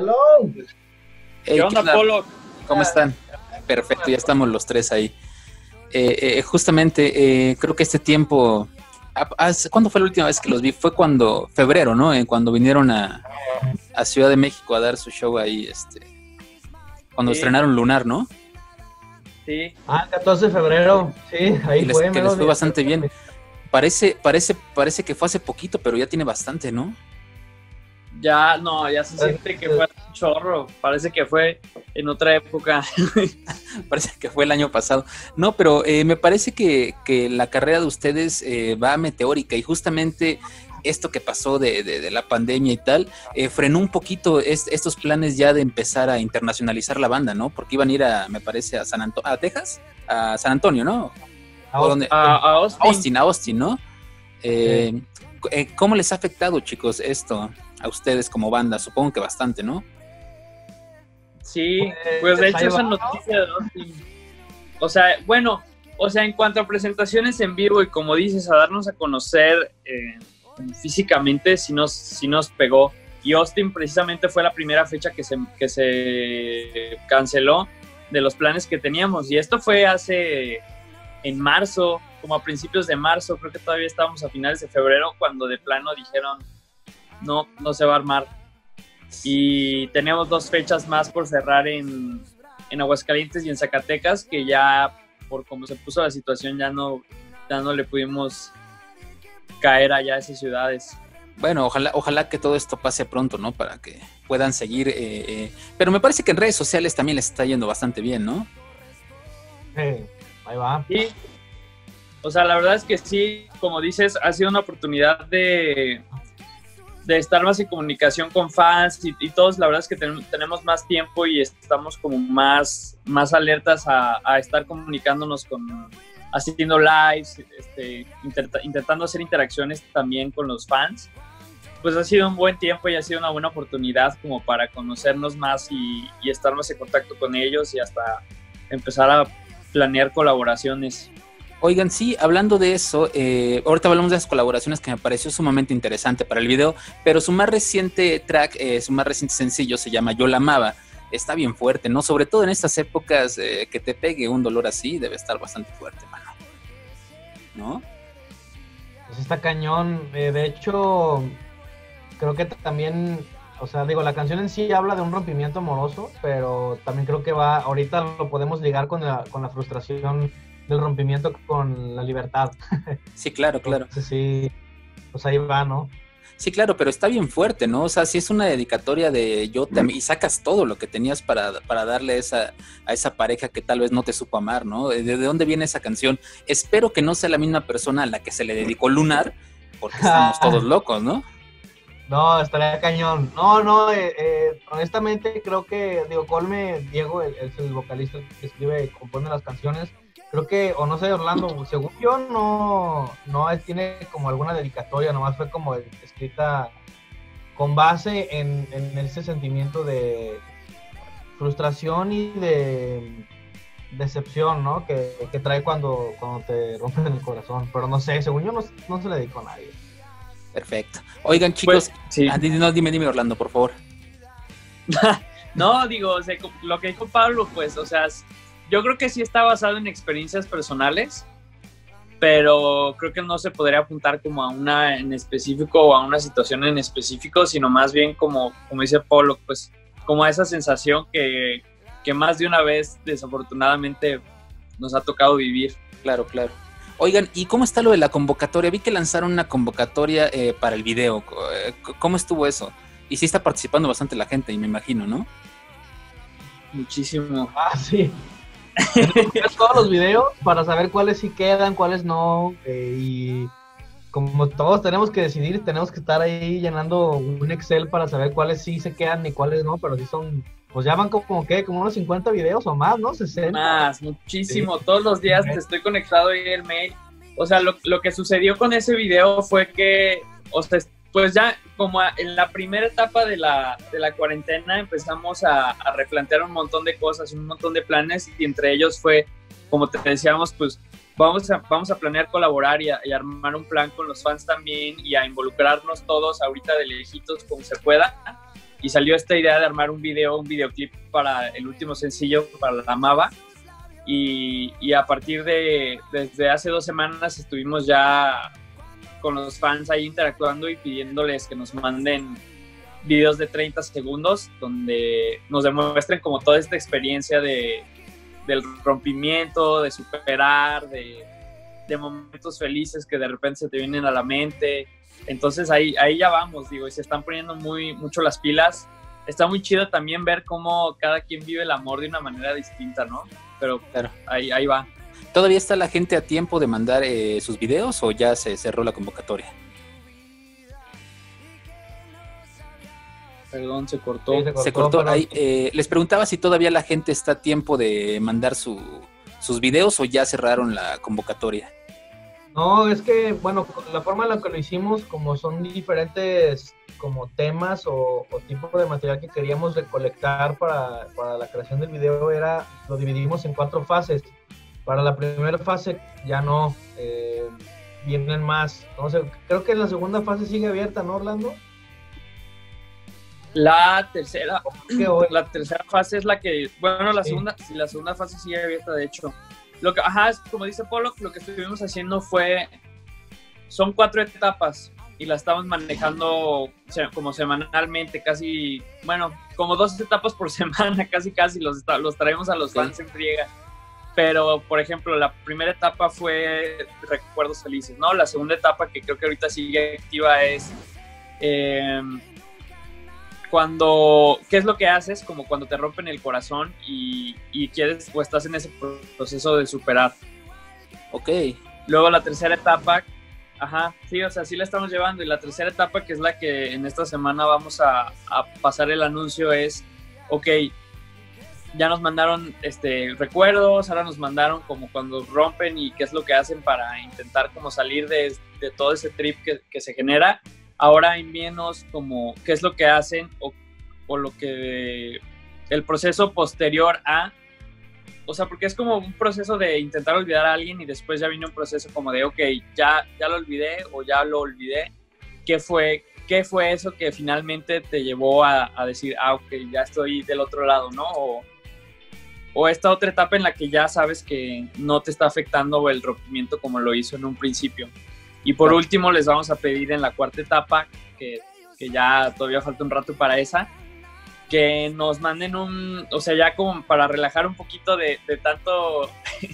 Hello. ¿Qué onda, Polo? ¿Cómo están? Perfecto, ya estamos los tres ahí. Eh, eh, justamente, eh, creo que este tiempo, ¿cuándo fue la última vez que los vi? Fue cuando, febrero, ¿no? cuando vinieron a, Ciudad de México a dar su show ahí, este, cuando estrenaron Lunar, ¿no? Sí. Ah, 14 de febrero, sí, ahí fue. Que les fue bastante bien. Parece, parece, parece que fue hace poquito, pero ya tiene bastante, ¿no? Ya, no, ya se siente que fue un chorro. Parece que fue en otra época. parece que fue el año pasado. No, pero eh, me parece que, la carrera de ustedes eh, va meteórica y justamente esto que pasó de, la pandemia y tal, eh, frenó un poquito estos planes ya de empezar a internacionalizar la banda, ¿no? Porque iban a ir a, me parece, a San Antonio, a Texas, a San Antonio, ¿no? A, Austin. a Austin. ¿no? ¿Cómo les ha afectado, chicos, esto? A ustedes como banda? Supongo que bastante, ¿no? Sí, pues, pues de hecho esa noticia de O sea, bueno, o sea, en cuanto a presentaciones en vivo y como dices, a darnos a conocer eh, físicamente, sí nos, sí nos pegó. Y Austin precisamente fue la primera fecha que se, que se canceló de los planes que teníamos. Y esto fue hace, en marzo, como a principios de marzo, creo que todavía estábamos a finales de febrero, cuando de plano dijeron, no, no se va a armar. Y tenemos dos fechas más por cerrar en, en Aguascalientes y en Zacatecas, que ya por cómo se puso la situación ya no, ya no le pudimos caer allá a esas ciudades. Bueno, ojalá, ojalá que todo esto pase pronto, ¿no? Para que puedan seguir. Eh, eh. Pero me parece que en redes sociales también les está yendo bastante bien, ¿no? Sí, ahí va. Sí. O sea, la verdad es que sí, como dices, ha sido una oportunidad de, de estar más en comunicación con fans y, todos, la verdad es que tenemos más tiempo y estamos como más, más alertas a, estar comunicándonos con, haciendo lives, este, intentando hacer interacciones también con los fans. Pues ha sido un buen tiempo y ha sido una buena oportunidad como para conocernos más y, y estar más en contacto con ellos y hasta empezar a planear colaboraciones. Oigan, sí, hablando de eso, eh, ahorita hablamos de las colaboraciones que me pareció sumamente interesante para el video, pero su más reciente track, eh, su más reciente sencillo se llama Yo la amaba. Está bien fuerte, ¿no? Sobre todo en estas épocas eh, que te pegue un dolor así, debe estar bastante fuerte, mano. ¿No? Pues está cañón. de hecho, creo que también, o sea, digo, la canción en sí habla de un rompimiento amoroso, pero también creo que va, ahorita lo podemos ligar con la, con la frustración del rompimiento con la libertad. Sí, claro, claro. sí, pues ahí va, ¿no? Sí, claro, pero está bien fuerte, ¿no? O sea, si es una dedicatoria de yo también, y sacas todo lo que tenías para, para darle esa, a esa pareja que tal vez no te supo amar, ¿no? ¿De, dónde viene esa canción? Espero que no sea la misma persona a la que se le dedicó Lunar, porque estamos todos locos, ¿no? No, estaría cañón. No, no, eh, eh, honestamente creo que, digo, Colme, Diego, es el vocalista que escribe y compone las canciones, creo que, o no sé, Orlando, según yo, no, no tiene como alguna dedicatoria, nomás fue como escrita con base en, ese sentimiento de frustración y de decepción, ¿no? Que, trae cuando, cuando te rompen el corazón. Pero no sé, según yo, no, se le dedicó a nadie. Perfecto. Oigan, chicos, pues, ah, no, dime, dime, Orlando, por favor. no, digo, lo que dijo Pablo, pues, o sea, yo creo que sí está basado en experiencias personales, pero creo que no se podría apuntar como a una en específico o a una situación en específico, sino más bien como, como dice Polo, pues como a esa sensación que, que más de una vez desafortunadamente nos ha tocado vivir. Claro, claro. Oigan, ¿y cómo está lo de la convocatoria? Vi que lanzaron una convocatoria eh, para el video. Eh, ¿Cómo estuvo eso? Y sí está participando bastante la gente, y me imagino, ¿no? Muchísimo. Ah, sí todos los videos para saber cuáles sí quedan, cuáles no. Eh, y como todos tenemos que decidir, tenemos que estar ahí llenando un Excel para saber cuáles sí se quedan y cuáles no, pero sí son, pues ya van como, que como unos 50 videos o más, ¿no? 60. Más, muchísimo. Todos los días te estoy conectado ahí el mail. O sea, lo, lo que sucedió con ese video fue que, o sea, pues ya como en la primera etapa de la, de la cuarentena empezamos a, replantear un montón de cosas, un montón de planes y entre ellos fue, como te decíamos, pues vamos a, vamos a planear colaborar y, armar un plan con los fans también y a involucrarnos todos ahorita de lejitos como se pueda. y salió esta idea de armar un video, un videoclip para el último sencillo, para la Mava. Y, y, a partir de, desde hace dos semanas estuvimos ya con los fans ahí interactuando y pidiéndoles que nos manden videos de 30 segundos donde nos demuestren como toda esta experiencia de, del rompimiento, de superar, de, de, momentos felices que de repente se te vienen a la mente. Entonces ahí, ahí ya vamos, digo, y se están poniendo muy, mucho las pilas. Está muy chido también ver cómo cada quien vive el amor de una manera distinta, ¿no? Pero claro. ahí, ahí va. ¿Todavía está la gente a tiempo de mandar eh, sus videos o ya se cerró la convocatoria? Perdón, se cortó. se cortó. Ahí, eh, les preguntaba si todavía la gente está a tiempo de mandar su, sus videos o ya cerraron la convocatoria. No, es que, bueno, la forma en la que lo hicimos, como son diferentes como temas o, tipo de material que queríamos recolectar para, para, la creación del video, era, lo dividimos en cuatro fases. Para la primera fase ya no, eh, vienen más. No sé, creo que la segunda fase sigue abierta, ¿no, Orlando? La tercera, la tercera fase es la que, bueno, la segunda, si la segunda fase sigue abierta, de hecho. Lo que, ajá, como dice Polo, lo que estuvimos haciendo fue, son cuatro etapas y la estamos manejando como semanalmente, casi, bueno, como dos etapas por semana, casi, casi, los, los traemos a los fans en friega. Pero, por ejemplo, la primera etapa fue recuerdos felices, ¿no? La segunda etapa, que creo que ahorita sigue activa, es... Eh, cuando, ¿qué es lo que haces? Como cuando te rompen el corazón y, quieres o estás en ese proceso de superar. Ok. Luego la tercera etapa, ajá, sí, o sea, sí la estamos llevando. Y la tercera etapa, que es la que en esta semana vamos a, pasar el anuncio, es, ok, ya nos mandaron este, recuerdos, ahora nos mandaron como cuando rompen y qué es lo que hacen para intentar como salir de, todo ese trip que, que se genera ahora hay menos como qué es lo que hacen o, o, lo que el proceso posterior a, o sea, porque es como un proceso de intentar olvidar a alguien y después ya viene un proceso como de, ok, ya, ya lo olvidé o ya lo olvidé, ¿qué fue, qué fue eso que finalmente te llevó a, a decir, ah, ok, ya estoy del otro lado, ¿no? O, o esta otra etapa en la que ya sabes que no te está afectando el rompimiento como lo hizo en un principio. Y por último, les vamos a pedir en la cuarta etapa, que, que, ya todavía falta un rato para esa, que nos manden un, o sea, ya como para relajar un poquito de, de tanto,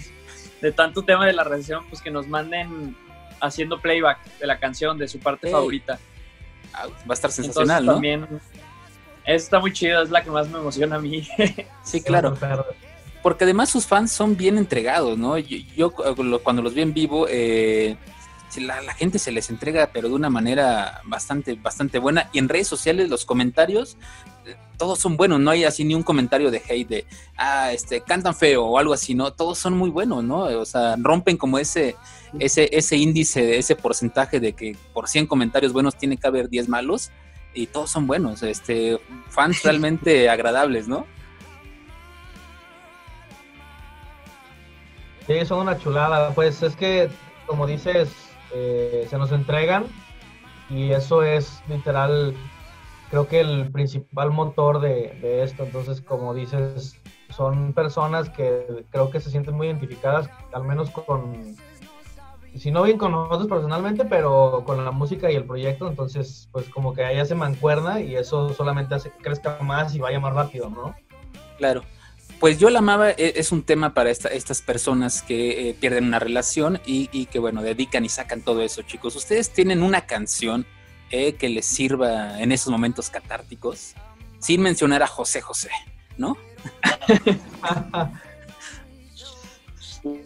de tanto tema de la recesión, pues que nos manden haciendo playback de la canción, de su parte favorita. Ah, va a estar sensacional, ¿no? También, eso está muy chido, es la que más me emociona a mí. sí, claro. Porque además sus fans son bien entregados, ¿no? Yo, yo cuando los vi en vivo, eh, la, la, gente se les entrega, pero de una manera bastante, bastante buena. Y en redes sociales los comentarios, eh, todos son buenos, no hay así ni un comentario de hate de, ah, este, cantan feo o algo así, ¿no? Todos son muy buenos, ¿no? O sea, rompen como ese, ese, ese índice, ese porcentaje de que por 100 comentarios buenos tiene que haber 10 malos y todos son buenos, este, fans realmente agradables, ¿no? Sí, son una chulada. Pues es que, como dices, eh, se nos entregan y eso es literal, creo que el principal motor de, esto. Entonces, como dices, son personas que creo que se sienten muy identificadas, al menos con, si no bien con nosotros personalmente, pero con la música y el proyecto, entonces pues como que ella se mancuerna y eso solamente hace que crezca más y vaya más rápido, ¿no? Claro. Pues yo la amaba e, es un tema para estas personas que eh, pierden una relación y, que, bueno, dedican y sacan todo eso, chicos. ¿Ustedes tienen una canción eh, que les sirva en esos momentos catárticos? Sin mencionar a José José, ¿no?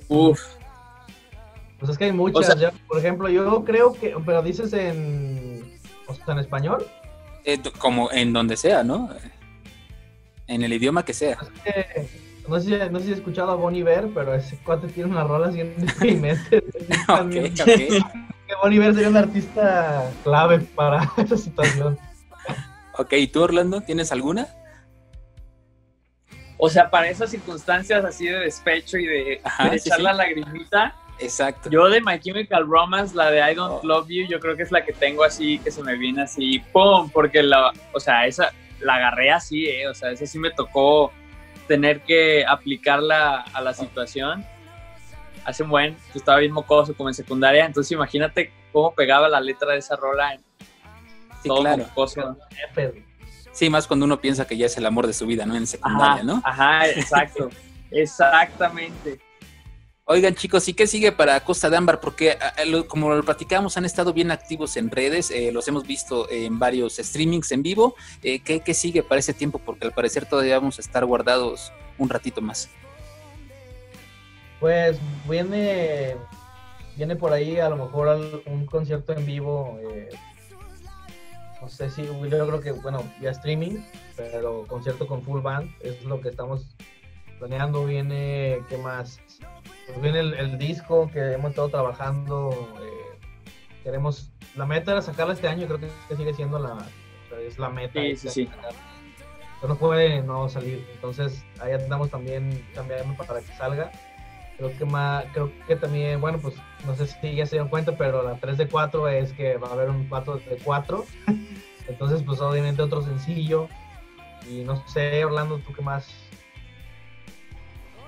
Uf. Pues es que hay muchas. por ejemplo, yo creo que, pero dices en, o sea, en español. Eh, como en donde sea, ¿no? En el idioma que sea. no, sé, si has escuchado a Bonnie Bear, pero ese cuate tiene una rola así en deprimente. okay, Bonnie Bear sería un artista clave para esa situación. Ok, ¿y tú, Orlando, tienes alguna? O sea, para esas circunstancias así de despecho y de, echar la lagrimita. Exacto. Yo de My Chemical Romance, la de I Don't oh. Love You, yo creo que es la que tengo así, que se me viene así, ¡pum! Porque la, o sea, esa, la agarré así, ¿eh? O sea, ese sí me tocó tener que aplicarla a la situación. Hace un buen, yo estaba bien mocoso como en secundaria, entonces imagínate cómo pegaba la letra de esa rola en sí, claro. Sí, más cuando uno piensa que ya es el amor de su vida, ¿no? En secundaria, ¿no? Ajá, exacto. Exactamente. Oigan chicos, ¿y qué sigue para Costa de Ámbar? Porque como lo platicamos, han estado bien activos en redes, eh, los hemos visto en varios streamings en vivo. Eh, ¿qué, ¿qué, sigue para ese tiempo? Porque al parecer todavía vamos a estar guardados un ratito más. Pues viene, viene por ahí a lo mejor un concierto en vivo. Eh, no sé si, yo creo que, bueno, ya streaming, pero concierto con full band es lo que estamos planeando. Viene, ¿qué más? Pues viene el, disco que hemos estado trabajando. Eh, queremos, la meta era sacarla este año, creo que sigue siendo la, es la meta. Sí, sí, sí. Pero no puede no salir. Entonces ahí andamos también cambiando para que salga. Creo que más, creo que también, bueno, pues no sé si ya se dieron cuenta, pero la 3 de 4 es que va a haber un 4 de 4. Entonces, pues obviamente otro sencillo. Y no sé, Orlando, ¿tú qué más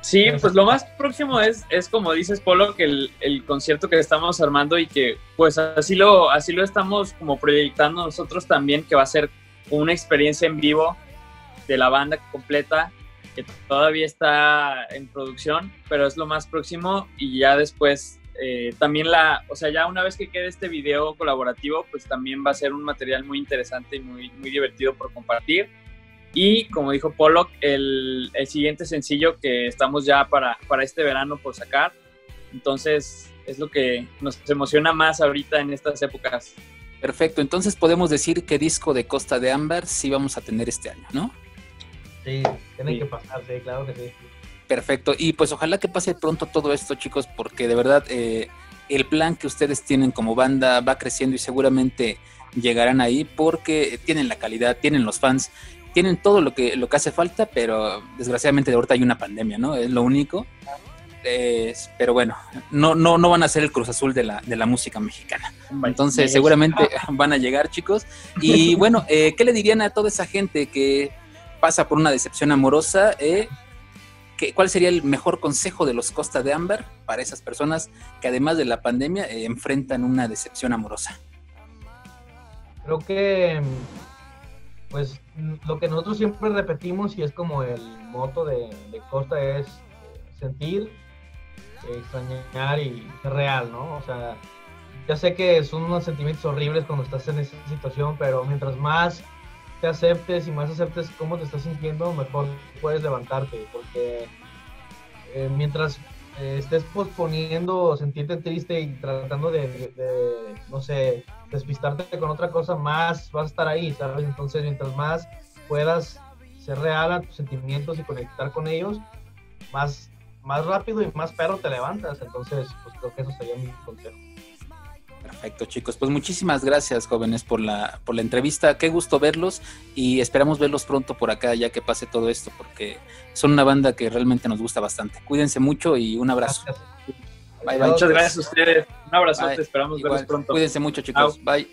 Sí, pues lo más próximo es, es como dices, Polo, que el, concierto que estamos armando y que pues así lo, así lo estamos como proyectando nosotros también, que va a ser una experiencia en vivo de la banda completa, que todavía está en producción, pero es lo más próximo y ya después eh, también la, o sea, ya una vez que quede este video colaborativo, pues también va a ser un material muy interesante y muy, muy divertido por compartir y como dijo Pollock, el, el, siguiente sencillo que estamos ya para, para este verano por sacar. Entonces es lo que nos emociona más ahorita en estas épocas. Perfecto, entonces podemos decir que disco de Costa de Ámbar sí vamos a tener este año, ¿no? Sí, tiene que pasar, sí, claro que sí. Perfecto, y pues ojalá que pase pronto todo esto, chicos, porque de verdad eh, el plan que ustedes tienen como banda va creciendo y seguramente llegarán ahí porque tienen la calidad, tienen los fans tienen todo lo que, lo que hace falta, pero desgraciadamente de ahorita hay una pandemia, ¿no? Es lo único. pero bueno, no, no, no van a ser el Cruz Azul de la, de la música mexicana. Entonces, seguramente van a llegar, chicos. Y bueno, eh, ¿qué le dirían a toda esa gente que pasa por una decepción amorosa? Eh, ¿Cuál sería el mejor consejo de los Costa de Ámbar para esas personas que además de la pandemia eh, enfrentan una decepción amorosa? Creo que pues lo que nosotros siempre repetimos y es como el moto de, Costa es sentir, extrañar y ser real, ¿no? O sea, ya sé que son unos sentimientos horribles cuando estás en esa situación, pero mientras más te aceptes y más aceptes cómo te estás sintiendo, mejor puedes levantarte, porque eh, mientras eh, estés posponiendo sentirte triste y tratando de, no sé, despistarte con otra cosa, más vas a estar ahí. Entonces, mientras más puedas ser real a tus sentimientos y conectar con ellos, más, más rápido y más perro te levantas. Entonces, pues creo que eso sería mi consejo. Perfecto, chicos. Pues muchísimas gracias, jóvenes, por la, por la entrevista. Qué gusto verlos y esperamos verlos pronto por acá ya que pase todo esto, porque son una banda que realmente nos gusta bastante. Cuídense mucho y un abrazo. Bye, bye. Muchas gracias a ustedes. Un abrazo, esperamos verlos pronto. Cuídense mucho, chicos. Bye.